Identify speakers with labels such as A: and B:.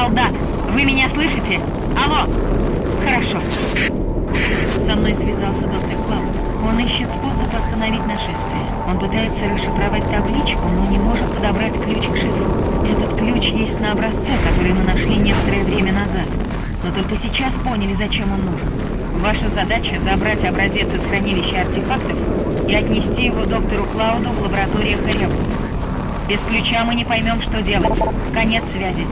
A: солдат! Вы меня слышите? Алло! Хорошо. Со мной связался доктор Клауд. Он ищет способ остановить нашествие. Он пытается расшифровать табличку, но не может подобрать ключ к шифру. Этот ключ есть на образце, который мы нашли некоторое время назад. Но только сейчас поняли, зачем он нужен. Ваша задача — забрать образец из хранилища артефактов и отнести его доктору Клауду в лабораториях Эребус. Без ключа мы не поймем, что делать. Конец связи.